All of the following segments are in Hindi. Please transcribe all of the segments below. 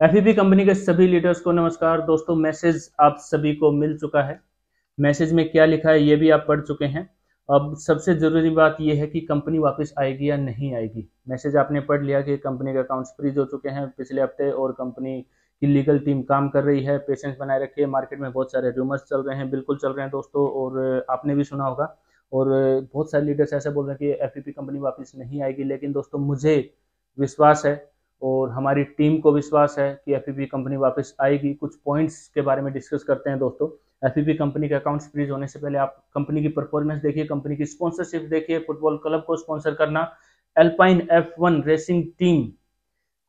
एफ़ कंपनी के सभी लीडर्स को नमस्कार। दोस्तों, मैसेज आप सभी को मिल चुका है। मैसेज में क्या लिखा है, ये भी आप पढ़ चुके हैं। अब सबसे ज़रूरी बात यह है कि कंपनी वापस आएगी या नहीं आएगी। मैसेज आपने पढ़ लिया कि कंपनी के अकाउंट्स फ्रीज हो चुके हैं पिछले हफ़्ते और कंपनी की लीगल टीम काम कर रही है पेशेंस बनाए रखिए। मार्केट में बहुत सारे रूमर्स चल रहे हैं, बिल्कुल चल रहे हैं दोस्तों और आपने भी सुना होगा। और बहुत सारे लीडर्स ऐसे बोल रहे हैं कि एफ़ कंपनी वापस नहीं आएगी। लेकिन दोस्तों, मुझे विश्वास है और हमारी टीम को विश्वास है कि एफ़ कंपनी वापस आएगी। कुछ पॉइंट्स के बारे में डिस्कस करते हैं दोस्तों। एफ़ कंपनी के अकाउंट्स फ्रीज होने से पहले आप कंपनी की परफॉर्मेंस देखिए, कंपनी की स्पॉन्सरशिप देखिए फुटबॉल क्लब को स्पॉन्सर करना एल्पाइन एफ़ रेसिंग टीम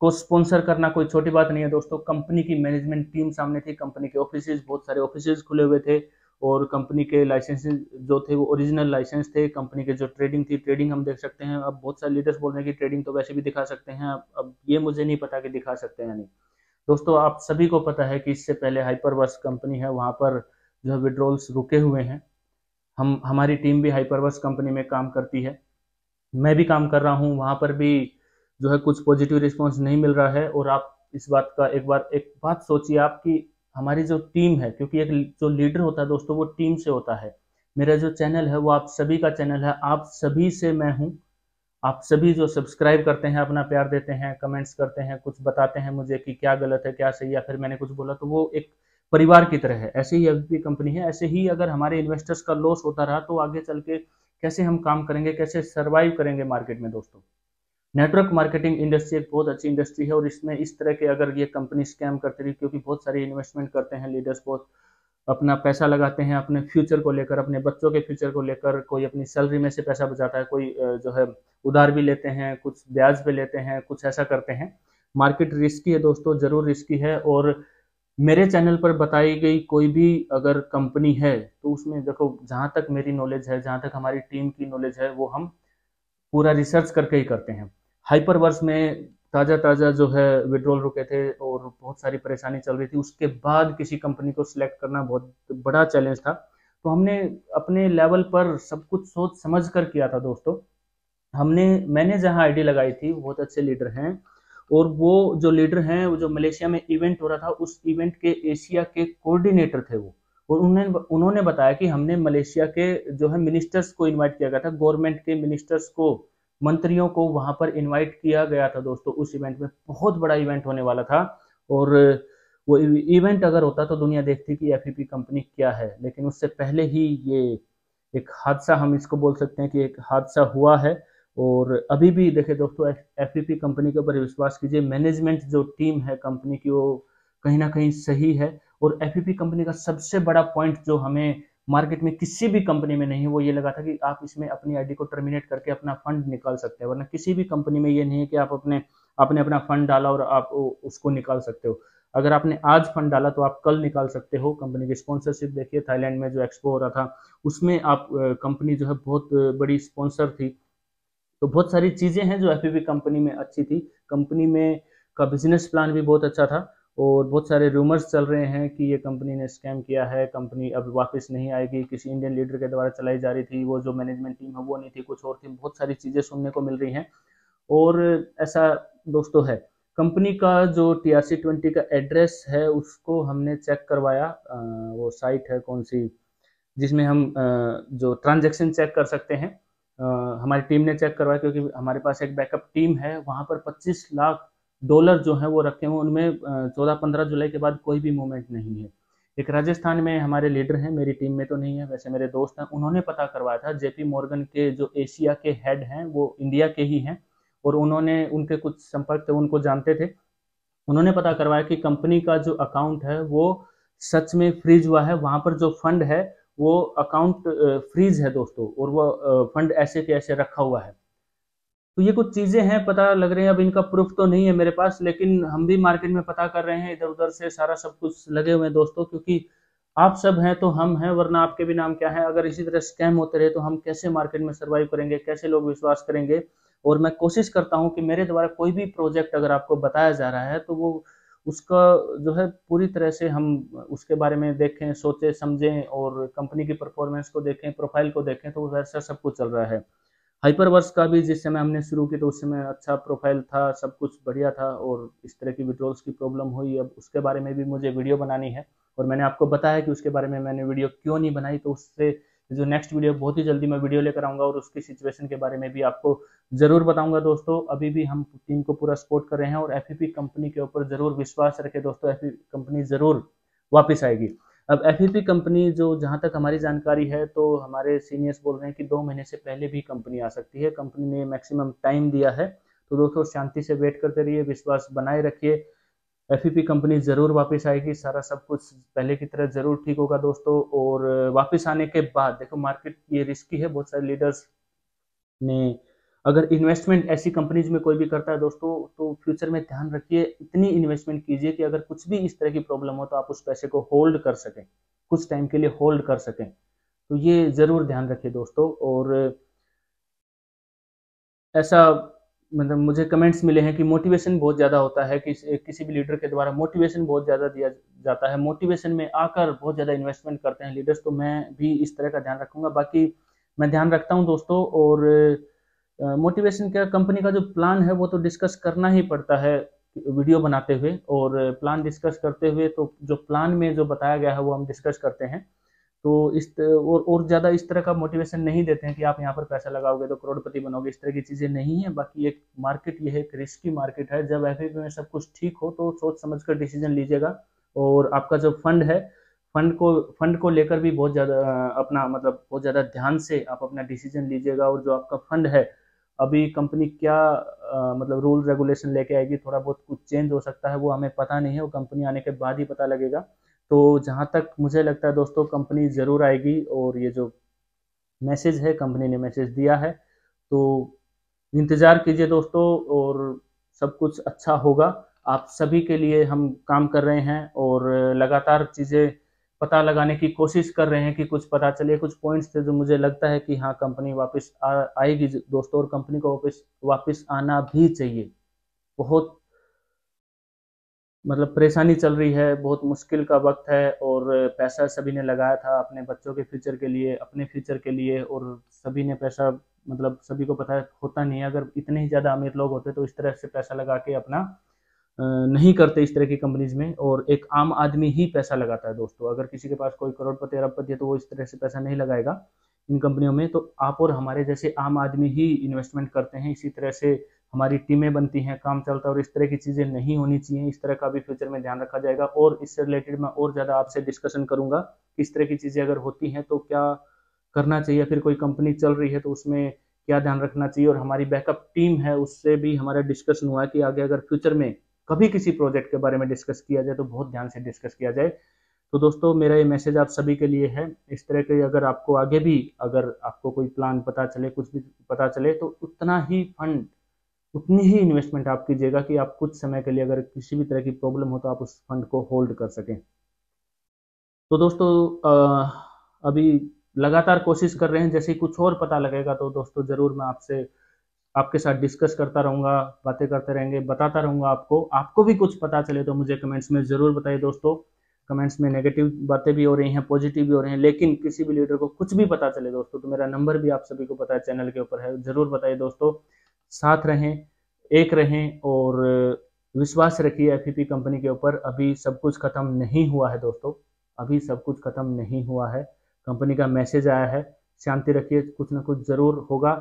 को स्पॉन्सर करना कोई छोटी बात नहीं है दोस्तों। कंपनी की मैनेजमेंट टीम सामने थी, कंपनी के ऑफ़िस बहुत सारे ऑफ़िस खुले हुए थे। और कंपनी के लाइसेंस जो थे वो ओरिजिनल लाइसेंस थे, कंपनी के जो ट्रेडिंग थी ट्रेडिंग हम देख सकते हैं। अब बहुत सारे लीडर्स बोल रहे हैं कि ट्रेडिंग तो वैसे भी दिखा सकते हैं। अब अब ये मुझे नहीं पता कि दिखा सकते हैं नहीं। दोस्तों, आप सभी को पता है कि इससे पहले हाइपरवर्स कंपनी है, वहाँ पर जो है विड्रॉल्स रुके हुए हैं। हम, हमारी टीम भी हाइपरवर्स कंपनी में काम करती है। मैं भी काम कर रहा हूँ, वहाँ पर भी जो है कुछ पॉजिटिव रिस्पॉन्स नहीं मिल रहा है। और आप इस बात का एक बार, एक बात सोचिए आपकी हमारी जो टीम है, क्योंकि एक जो लीडर होता है दोस्तों, वो टीम से होता है। मेरा जो चैनल है, वो आप सभी का चैनल है। आप सभी से मैं हूँ। आप सभी जो सब्सक्राइब करते हैं, अपना प्यार देते हैं, कमेंट्स करते हैं, कुछ बताते हैं मुझे कि क्या गलत है, क्या सही या फिर मैंने कुछ बोला तो वो एक परिवार की तरह है। ऐसे ही अभी कंपनी है, ऐसे ही अगर हमारे इन्वेस्टर्स का लॉस होता रहा तो आगे चल के कैसे हम काम करेंगे, कैसे सर्वाइव करेंगे मार्केट में दोस्तों? नेटवर्क मार्केटिंग इंडस्ट्री एक बहुत अच्छी इंडस्ट्री है और इसमें इस तरह के अगर ये कंपनी स्कैम करती रही क्योंकि बहुत सारे इन्वेस्टमेंट करते हैं लीडर्स बहुत अपना पैसा लगाते हैं अपने फ्यूचर को लेकर, अपने बच्चों के फ्यूचर को लेकर, कोई अपनी सैलरी में से पैसा बचाता है, कोई जो है उधार भी लेते हैं, कुछ ब्याज पे लेते हैं, कुछ ऐसा करते हैं। मार्केट रिस्की है दोस्तों, ज़रूर रिस्की है और मेरे चैनल पर बताई गई कोई भी अगर कंपनी है तो उसमें देखो, जहाँ तक मेरी नॉलेज है, जहाँ तक हमारी टीम की नॉलेज है, वो हम पूरा रिसर्च करके ही करते हैं। हाइपर वर्स में ताज़ा ताज़ा जो है विड्रॉल रुके थे और बहुत सारी परेशानी चल रही थी। उसके बाद किसी कंपनी को सिलेक्ट करना बहुत बड़ा चैलेंज था। तो हमने अपने लेवल पर सब कुछ सोच समझ कर किया था दोस्तों। हमने, मैंने जहाँ आईडी लगाई थी, बहुत अच्छे लीडर हैं और वो जो लीडर हैं, वो जो मलेशिया में इवेंट हो रहा था, उस इवेंट के एशिया के कोऑर्डिनेटर थे वो। और उन्होंने उन्होंने बताया कि हमने मलेशिया के जो है मिनिस्टर्स को इनवाइट किया गया था गवर्नमेंट के मिनिस्टर्स को। मंत्रियों को वहाँ पर इनवाइट किया गया था दोस्तों। उस इवेंट में बहुत बड़ा इवेंट होने वाला था और वो इवेंट अगर होता तो दुनिया देखती कि एफ़ कंपनी क्या है। लेकिन उससे पहले ही ये एक हादसा, हम इसको बोल सकते हैं कि एक हादसा हुआ है। और अभी भी देखे दोस्तों एफ़ कंपनी के ऊपर विश्वास कीजिए मैनेजमेंट जो टीम है कंपनी की वो कहीं ना कहीं सही है। और एफ़ कंपनी का सबसे बड़ा पॉइंट जो हमें मार्केट में किसी भी कंपनी में नहीं वो ये लगा था कि आप इसमें अपनी आईडी को टर्मिनेट करके अपना फंड निकाल सकते हैं, वरना किसी भी कंपनी में ये नहीं है कि आप अपने, आपने अपना फंड डाला और आप उसको निकाल सकते हो। अगर आपने आज फंड डाला तो आप कल निकाल सकते हो। कंपनी की स्पॉन्सरशिप देखिए, थाईलैंड में जो एक्सपो हो रहा था, उसमें आप कंपनी जो है बहुत बड़ी स्पॉन्सर थी। तो बहुत सारी चीज़ें हैं जो एफ़ कंपनी में अच्छी थी। कंपनी में का बिज़नेस प्लान भी बहुत अच्छा था। और बहुत सारे रूमर्स चल रहे हैं कि ये कंपनी ने स्कैम किया है कंपनी अब वापस नहीं आएगी। किसी इंडियन लीडर के द्वारा चलाई जा रही थी, वो जो मैनेजमेंट टीम है, वो नहीं थी। कुछ और थी। बहुत सारी चीज़ें सुनने को मिल रही हैं। और ऐसा दोस्तों है कंपनी का जो टी आर सी ट्वेंटी का एड्रेस है, उसको हमने चेक करवाया। वो साइट है कौन सी? जिसमें हम जो ट्रांजेक्शन चेक कर सकते हैं। हमारी टीम ने चेक करवाया क्योंकि हमारे पास एक बैकअप टीम है। वहाँ पर 25 लाख डॉलर जो है वो रखे हुए उनमें चौदह पंद्रह जुलाई के बाद कोई भी मूवमेंट नहीं है। एक राजस्थान में हमारे लीडर हैं, मेरी टीम में तो नहीं है, वैसे मेरे दोस्त हैं, उन्होंने पता करवाया था, जेपी मॉर्गन के जो एशिया के हेड हैं, वो इंडिया के ही हैं, और उन्होंने, उनके कुछ संपर्क थे, उनको जानते थे। उन्होंने पता करवाया कि कंपनी का जो अकाउंट है, वो सच में फ्रीज हुआ है, वहाँ पर जो फंड है, वो अकाउंट फ्रीज है दोस्तों, और वो फंड ऐसे के ऐसे रखा हुआ है। तो ये कुछ चीज़ें हैं, पता लग रही हैं। अब इनका प्रूफ तो नहीं है मेरे पास, लेकिन हम भी मार्केट में पता कर रहे हैं इधर उधर से सारा सब कुछ लगे हुए हैं दोस्तों, क्योंकि आप सब हैं तो हम हैं, वरना आपके भी नाम क्या है? अगर इसी तरह स्कैम होते रहे तो हम कैसे मार्केट में सर्वाइव करेंगे? कैसे लोग विश्वास करेंगे? और मैं कोशिश करता हूँ कि मेरे द्वारा कोई भी प्रोजेक्ट अगर आपको बताया जा रहा है तो वो उसका जो है पूरी तरह से हम उसके बारे में देखें, सोचें, समझें और कंपनी की परफॉर्मेंस को देखें प्रोफ़ाइल को देखें तो वैसा सब कुछ चल रहा है। हाइपरवर्स का भी जिस समय हमने शुरू किया तो उस समय अच्छा प्रोफ़ाइल था, सब कुछ बढ़िया था और इस तरह की विड्रोल्स की प्रॉब्लम हुई। अब उसके बारे में भी मुझे वीडियो बनानी है और मैंने आपको बताया कि उसके बारे में मैंने वीडियो क्यों नहीं बनाई तो उससे जो नेक्स्ट वीडियो बहुत ही जल्दी मैं वीडियो लेकर आऊँगा और उसकी सिचुएशन के बारे में भी आपको ज़रूर बताऊँगा दोस्तों। अभी भी हम टीम को पूरा सपोर्ट कर रहे हैं और एफएपी कंपनी के ऊपर ज़रूर विश्वास रखे दोस्तों एफ़ कंपनी ज़रूर वापस आएगी। अब एफ़ कंपनी जो जहाँ तक हमारी जानकारी है तो हमारे सीनियर्स बोल रहे हैं कि दो महीने से पहले भी कंपनी आ सकती है। कंपनी ने मैक्सिमम टाइम दिया है। तो दोस्तों, शांति से वेट करते रहिए, विश्वास बनाए रखिए। एफ़ कंपनी ज़रूर वापस आएगी। सारा सब कुछ पहले की तरह ज़रूर ठीक होगा दोस्तों। और वापस आने के बाद, देखो मार्केट ये रिस्की है। बहुत सारे लीडर्स ने अगर इन्वेस्टमेंट ऐसी कंपनीज़ में कोई भी करता है दोस्तों तो फ्यूचर में ध्यान रखिए, इतनी इन्वेस्टमेंट कीजिए कि अगर कुछ भी इस तरह की प्रॉब्लम हो तो आप उस पैसे को होल्ड कर सकें। कुछ टाइम के लिए होल्ड कर सकें। तो ये ज़रूर ध्यान रखिए दोस्तों और ऐसा मतलब मुझे कमेंट्स मिले हैं कि मोटिवेशन बहुत ज़्यादा होता है कि किसी भी लीडर के द्वारा मोटिवेशन बहुत ज़्यादा दिया जाता है। मोटिवेशन में आकर बहुत ज़्यादा इन्वेस्टमेंट करते हैं लीडर्स तो मैं भी इस तरह का ध्यान रखूँगा। बाकी मैं ध्यान रखता हूँ दोस्तों और मोटिवेशन क्या कंपनी का जो प्लान है वो तो डिस्कस करना ही पड़ता है वीडियो बनाते हुए और प्लान डिस्कस करते हुए तो जो प्लान में जो बताया गया है वो हम डिस्कस करते हैं। तो इस और और ज़्यादा इस तरह का मोटिवेशन नहीं देते हैं कि आप यहाँ पर पैसा लगाओगे तो करोड़पति बनोगे, इस तरह की चीज़ें नहीं है। बाकी एक मार्केट ये है एक रिस्की मार्केट है। जब एफ़ में सब कुछ ठीक हो तो सोच समझ कर डिसीज़न लीजिएगा और आपका जो फंड है फंड को फंड को लेकर भी बहुत ज़्यादा अपना मतलब बहुत ज़्यादा ध्यान से आप अपना डिसीज़न लीजिएगा और जो आपका फंड है अभी कंपनी क्या आ, मतलब रूल रेगुलेशन लेके आएगी थोड़ा बहुत कुछ चेंज हो सकता है वो हमें पता नहीं है वो कंपनी आने के बाद ही पता लगेगा। तो जहाँ तक मुझे लगता है दोस्तों कंपनी ज़रूर आएगी और ये जो मैसेज है कंपनी ने मैसेज दिया है तो इंतज़ार कीजिए दोस्तों और सब कुछ अच्छा होगा। आप सभी के लिए हम काम कर रहे हैं और लगातार चीज़ें पता लगाने की कोशिश कर रहे हैं कि कुछ पता चले, कुछ पॉइंट्स थे जो मुझे लगता है कि हाँ कंपनी वापस आएगी दोस्तों और कंपनी को वापस वापस आना भी चाहिए। बहुत मतलब परेशानी चल रही है, बहुत मुश्किल का वक्त है और पैसा सभी ने लगाया था अपने बच्चों के फ्यूचर के लिए, अपने फ्यूचर के लिए और सभी ने पैसा मतलब सभी को पता है होता नहीं है। अगर इतने ही ज़्यादा अमीर लोग होते तो इस तरह से पैसा लगा के अपना नहीं करते इस तरह की कंपनीज़ में और एक आम आदमी ही पैसा लगाता है दोस्तों। अगर किसी के पास कोई करोड़पति, अरबपति है तो वो इस तरह से पैसा नहीं लगाएगा इन कंपनियों में। तो आप और हमारे जैसे आम आदमी ही इन्वेस्टमेंट करते हैं, इसी तरह से हमारी टीमें बनती हैं, काम चलता है और इस तरह की चीज़ें नहीं होनी चाहिए। इस तरह का भी फ्यूचर में ध्यान रखा जाएगा और इससे रिलेटेड मैं और ज़्यादा आपसे डिस्कशन करूँगा किस तरह की चीज़ें अगर होती हैं तो क्या करना चाहिए? फिर कोई कंपनी चल रही है तो उसमें क्या ध्यान रखना चाहिए? और हमारी बैकअप टीम है, उससे भी हमारा डिस्कशन हुआ है कि आगे अगर फ्यूचर में कभी किसी प्रोजेक्ट के बारे में डिस्कस किया जाए तो बहुत ध्यान से डिस्कस किया जाए। तो दोस्तों, मेरा ये मैसेज आप सभी के लिए है। इस तरह के अगर आपको आगे भी, अगर आपको कोई प्लान पता चले, कुछ भी पता चले तो उतना ही फंड, उतनी ही इन्वेस्टमेंट आप कीजिएगा कि आप कुछ समय के लिए अगर किसी भी तरह की प्रॉब्लम हो तो आप उस फंड को होल्ड कर सकें। तो दोस्तों अभी लगातार कोशिश कर रहे हैं। जैसे कुछ और पता लगेगा तो दोस्तों, ज़रूर मैं आपसे आपके साथ डिस्कस करता रहूँगा, बातें करते रहेंगे, बताता रहूँगा आपको। आपको भी कुछ पता चले तो मुझे कमेंट्स में ज़रूर बताइए दोस्तों। कमेंट्स में नेगेटिव बातें भी हो रही हैं पॉजिटिव भी हो रही हैं, लेकिन किसी भी लीडर को कुछ भी पता चले दोस्तों तो मेरा नंबर भी आप सभी को पता है चैनल के ऊपर है, ज़रूर बताइए दोस्तों। साथ रहें, एक रहें और विश्वास रखिए एफ़ कंपनी के ऊपर, अभी सब कुछ ख़त्म नहीं हुआ है दोस्तों। अभी सब कुछ ख़त्म नहीं हुआ है। कंपनी का मैसेज आया है, शांति रखिए, कुछ ना कुछ ज़रूर होगा।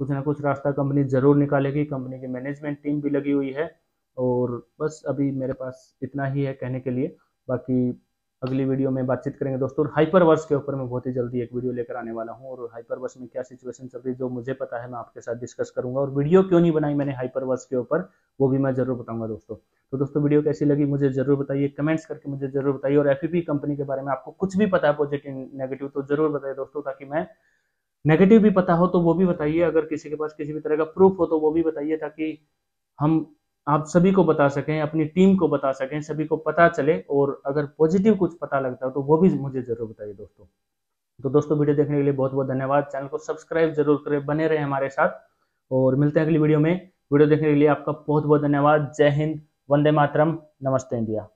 कुछ ना कुछ रास्ता कंपनी ज़रूर निकालेगी कंपनी की मैनेजमेंट टीम भी लगी हुई है और बस अभी मेरे पास इतना ही है कहने के लिए। बाकी अगली वीडियो में बातचीत करेंगे दोस्तों और हाइपर वर्स के ऊपर मैं बहुत ही जल्दी एक वीडियो लेकर आने वाला हूँ और हाइपर वर्स में क्या सिचुएशन चल रही है जो मुझे पता है मैं आपके साथ डिस्कस करूँगा और वीडियो क्यों नहीं बनाई मैंने हाइपर वर्स के ऊपर, वो भी मैं ज़रूर बताऊँगा दोस्तों। तो दोस्तों वीडियो कैसी लगी मुझे ज़रूर बताइए कमेंट्स करके मुझे ज़रूर बताइए और एफ़ कंपनी के बारे में आपको कुछ भी पता है पॉजिटिव नेगेटिव तो ज़रूर बताइए दोस्तों ताकि मैं नेगेटिव भी पता हो तो वो भी बताइए, अगर किसी के पास किसी भी तरह का प्रूफ हो तो वो भी बताइए ताकि हम आप सभी को बता सकें, अपनी टीम को बता सकें, सभी को पता चले और अगर पॉजिटिव कुछ पता लगता है तो वो भी मुझे ज़रूर बताइए दोस्तों। तो दोस्तों, वीडियो देखने के लिए बहुत बहुत धन्यवाद। चैनल को सब्सक्राइब ज़रूर करें, बने रहे हमारे साथ और मिलते हैं अगली वीडियो में। वीडियो देखने के लिए आपका बहुत बहुत धन्यवाद। जय हिंद, वंदे मातरम। नमस्ते इंडिया।